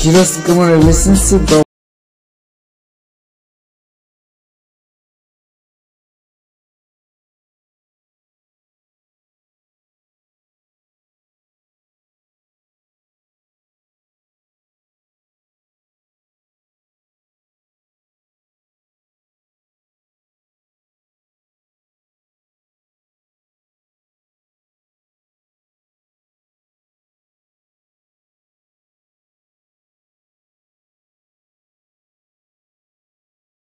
He just come on and se